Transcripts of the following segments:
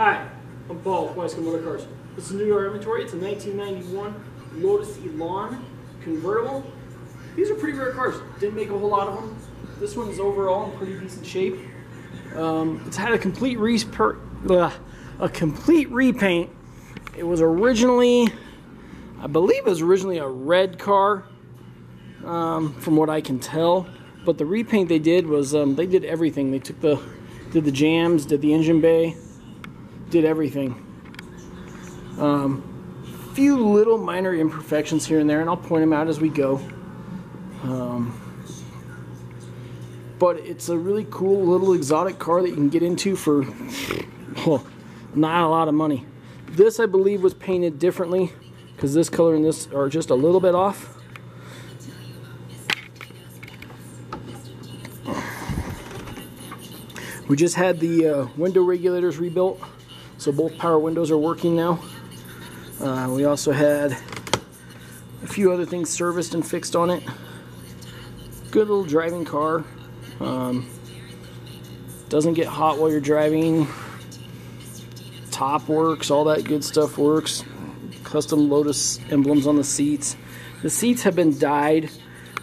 Hi, I'm Paul with Weisco Motor Cars. This is new to our inventory. It's a 1991 Lotus Elan convertible. These are pretty rare cars. Didn't make a whole lot of them. This one is overall in pretty decent shape. Um, it's had a complete re- a complete repaint. It was originally, I believe, it was originally a red car, um, from what I can tell. But the repaint they did was um, they did everything. They took the did the jambs, did the engine bay, did everything. Um, few little minor imperfections here and there, and I'll point them out as we go. Um, but it's a really cool little exotic car that you can get into for well, not a lot of money. This, I believe, was painted differently because this color and this are just a little bit off. We just had the uh, window regulators rebuilt, so both power windows are working now. Uh, we also had a few other things serviced and fixed on it. Good little driving car. Um, doesn't get hot while you're driving. Top works, all that good stuff works. Custom Lotus emblems on the seats. The seats have been dyed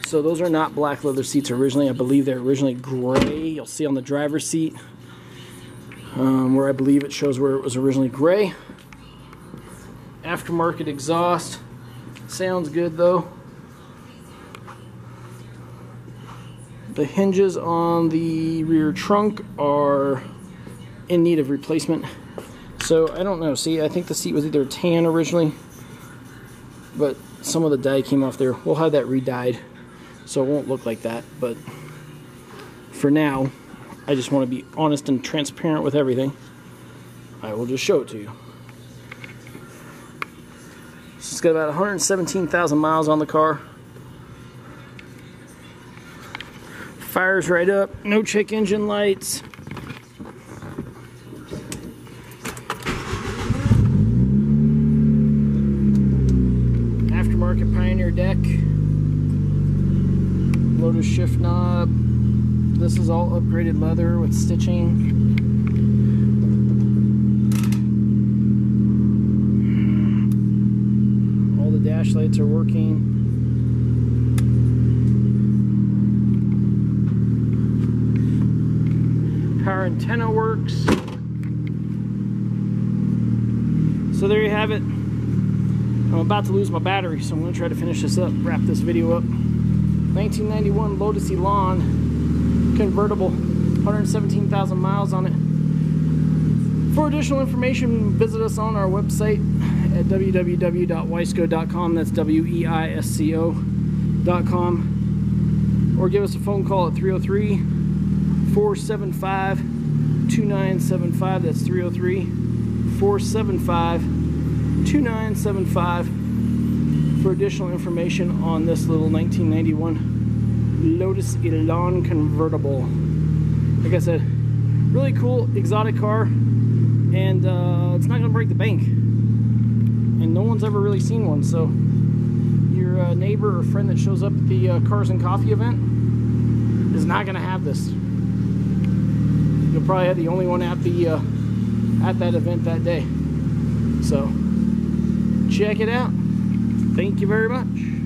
so those are not black leather seats originally. I believe they're originally gray. You'll see on the driver's seat um, where I believe it shows where it was originally gray. Aftermarket exhaust. Sounds good though. The hinges on the rear trunk are in need of replacement. So I don't know. See, I think the seat was either tan originally, but some of the dye came off there. We'll have that re-dyed so it won't look like that. But for now, I just want to be honest and transparent with everything. I will just show it to you. So it's got about 117,000 miles on the car. Fires right up, no check engine lights. Aftermarket Pioneer deck. Lotus shift knob. This is all upgraded leather with stitching. All the dash lights are working. Power antenna works. So there you have it. I'm about to lose my battery, so I'm going to try to finish this up, wrap this video up. 1991 Lotus Elan convertible, 117,000 miles on it. For additional information, visit us on our website at www.weisco.com. That's W-E-I-S-C-O.com. Or give us a phone call at 303 475 2975. That's 303 475 2975 for additional information on this little 1991 Lotus Elan convertible. Like I said, really cool exotic car and uh, it's not to break the bank. And no one's ever really seen one, so your uh, neighbor or friend that shows up at the uh, Cars and Coffee event is not to have this. You'll probably have the only one at the uh, at that event that day. So check it out. Thank you very much.